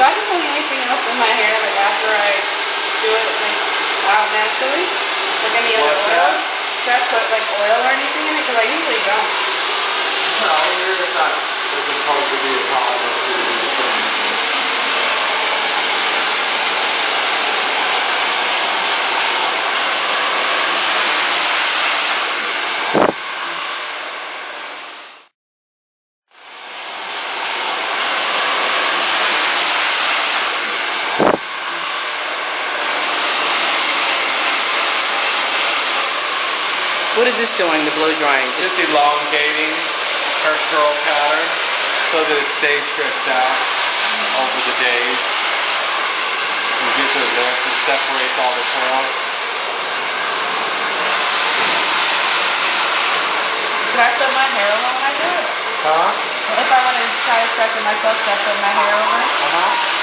Do I just leave anything else in my hair like after I do it like out naturally? Like any other What's oil? That? Should I put like oil or anything in it? Because I usually don't. No, you're just not. It's supposed to be a problem. What is this doing, the blow drying? Just Just elongating her curl pattern so that it stays stretched out over the days. And gives her lift and separates all the curls. Should I put my hair over when I do it? Huh? If I want to try to stretch it myself, should I put my hair over? Uh-huh.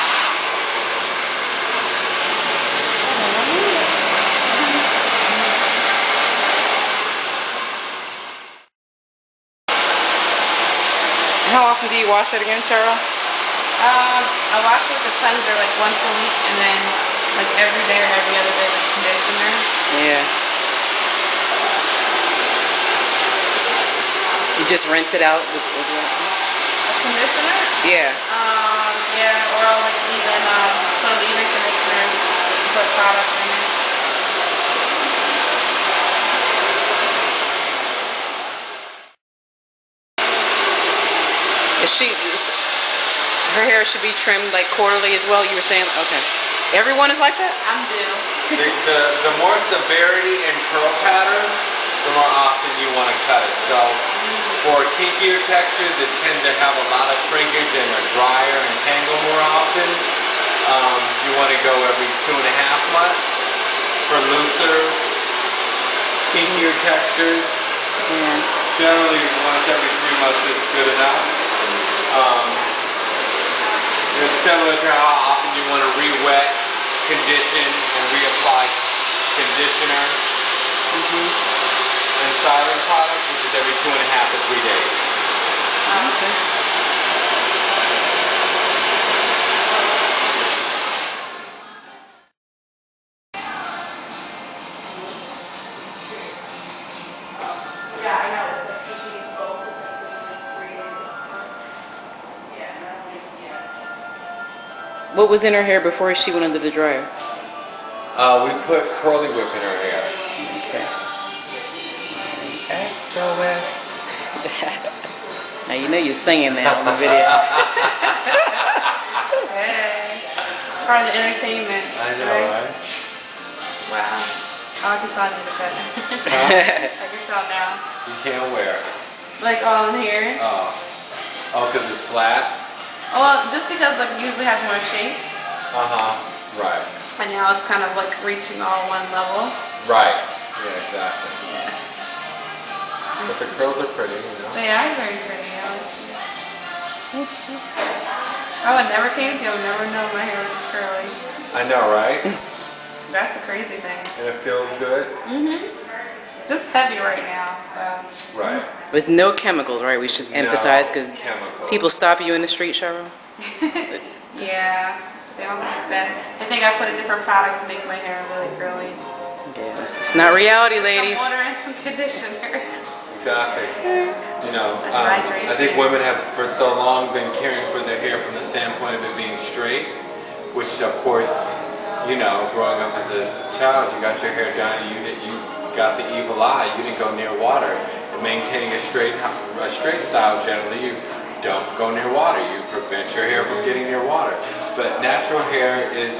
how often do you wash it again, Charrell? Um, I wash it with a cleanser like once a week and then like every day or every other day with conditioner. Yeah. You just rinse it out with, with what? Conditioner? Yeah. Um, yeah, or I'll like even um, put a leave-in conditioner, put product in it. She? Her hair should be trimmed like quarterly as well. You were saying, okay. Everyone is like that. I'm due. The, the, the more severity in curl pattern, the more often you want to cut it. So for kinkier textures that tend to have a lot of shrinkage and are drier and tangle more often, um, you want to go every two and a half months. For looser, kinkier textures, Yeah. generally once every three months is good enough. Um, it's similar to how often you want to re-wet, condition, and reapply conditioner and styling product, which is every two and a half to three days. Okay. What was in her hair before she went under the dryer? Uh, we put curly whip in her hair. Okay. SOS. Now you know you're singing now in the video. Hey. Part of the entertainment. I know, right? Wow. Oh, I can tell I need a cut. I can tell now. You can't wear. Like on here. Oh. Oh, because it's flat? Oh, well, just because like usually has more shape, Uh-huh. Right. and now it's kind of like reaching all one level. Right. Yeah, exactly. Yeah. But the curls are pretty, you know? They are very pretty. I like them. I would never came to you. I would never know my hair was this curly. I know, right? That's the crazy thing. and it feels good? Mm-hmm. Just heavy right now, so. Right. With no chemicals, right? We should emphasize because chemicals. people stop you in the street, Charrell. Yeah, they don't like that. I think I put a different product to make my hair really curly. Yeah. It's not reality, ladies. Some water and some conditioner. Exactly. You know, um, I think women have for so long been caring for their hair from the standpoint of it being straight, which of course, you know, growing up as a child, you got your hair done, you did, you got the evil eye, you didn't go near water. Maintaining a straight a straight style generally, you don't go near water. You prevent your hair from getting near water. But natural hair is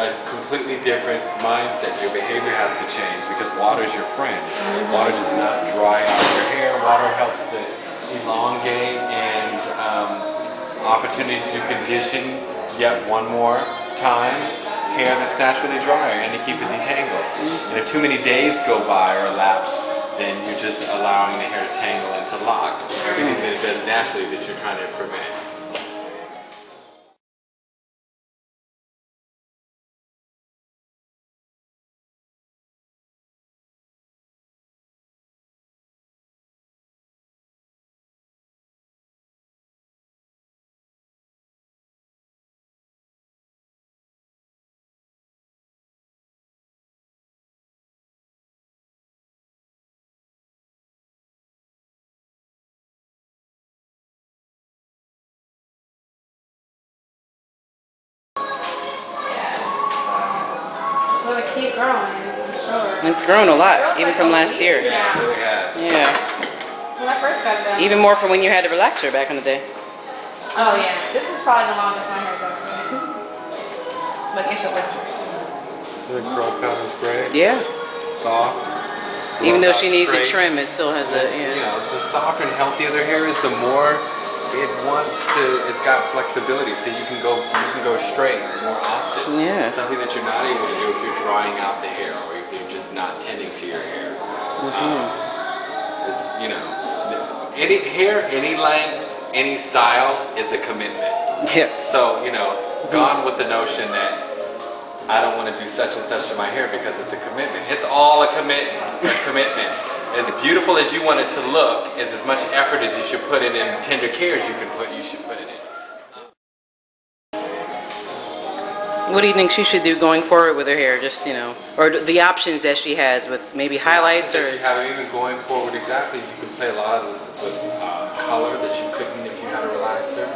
a completely different mindset. Your behavior has to change because water is your friend. Water does not dry out your hair. Water helps to elongate and um, opportunity to condition yet one more time hair that's naturally drier and to keep it detangled. And if too many days go by or elapse, then you're just allowing the hair to tangle and to lock. Everything mm. that it does naturally that you're trying to prevent. Growing, for sure. It's grown a lot, even from last year. Yeah, it. Yeah, When I first got done. even more from when you had a relaxer back in the day. Oh yeah, this is probably the longest my hair's ever been. But it's a whisper. The curl pattern's great. Yeah, Soft. even though she out needs to trim, it still has a You yeah. know, the softer and healthier their hair is, the more it wants to. It's got flexibility, so you can go you can go straight more often. Yeah. Something that you're not able to do if you're drying out the hair or if you're just not tending to your hair. Mm-hmm. Um, it's, you know, any hair, any length, any style is a commitment. Yes. So, you know, gone with the notion that I don't want to do such and such to my hair because it's a commitment. It's all a commit a commitment. As beautiful as you want it to look is as much effort as you should put it in tender care as you can put you should put it in. What do you think she should do going forward with her hair? Just you know, or the options that she has with maybe highlights or have even going forward exactly. You can play a lot of with uh, color that you couldn't if you had a relaxer.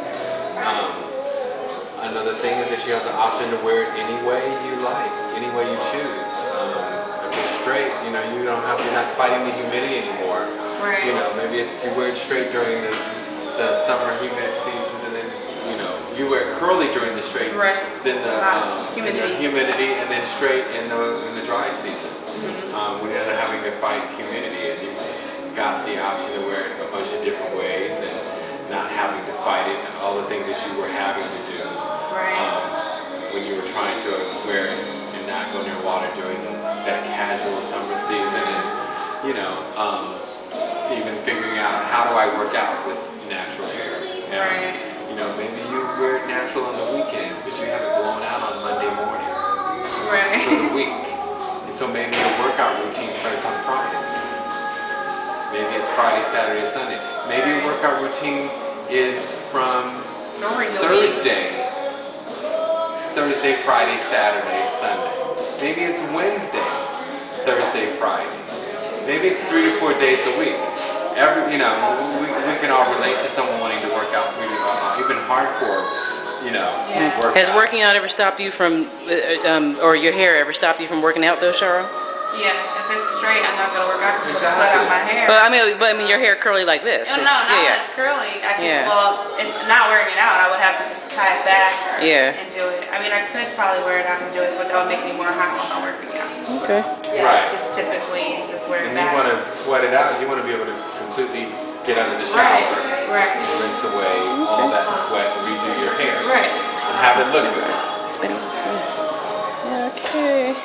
Um, another thing is that you have the option to wear it any way you like, any way you choose. Um, straight, you know you don't have you're not fighting the humidity anymore. Right. You know maybe it's you wear it straight during the, the summer humid seasons, and then you know you wear it curly during the straight. Right. Then the um, humidity. the humidity, and then straight in the in the dry season. Um, when you're not having to fight humidity, and you got the option to wear it a bunch of different ways, and not having to fight it, and all the things that you were having to do Right. um, when you were trying to wear it go near water during this, that casual summer season, and you know, um, even figuring out how do I work out with natural hair. And, Right. You know, maybe you wear it natural on the weekends, but you have it blown out on Monday morning for the week. And so maybe your workout routine starts on Friday. Maybe it's Friday, Saturday, Sunday. Maybe your workout routine is from During the week. Thursday, Thursday, Friday, Saturday, Sunday. Maybe it's Wednesday, Thursday, Friday. Maybe it's three to four days a week. Every, you know, we, we can all relate to someone wanting to work out, really, uh, even hardcore, you know, Yeah. workout. has working out ever stopped you from, uh, um, or your hair ever stopped you from working out though, Charrell? Yeah, if it's straight, I'm not gonna work out because it'll sweat out my hair. But I mean, but I mean, your hair curly like this. No, It's- no, not yeah, when yeah. it's curly. I can, Yeah. well, if not wearing it out, I would have to just tie it back or, Yeah. and do it. I mean, I could probably wear it out and do it, but that would make me more hot when I'm working out. Okay. Yeah, Right. just typically just wear it And you want to sweat it out. You want to be able to completely get out of the Right, shower, right, rinse away all that sweat, redo your hair, right. and have it look good. Spin it. Yeah, Okay.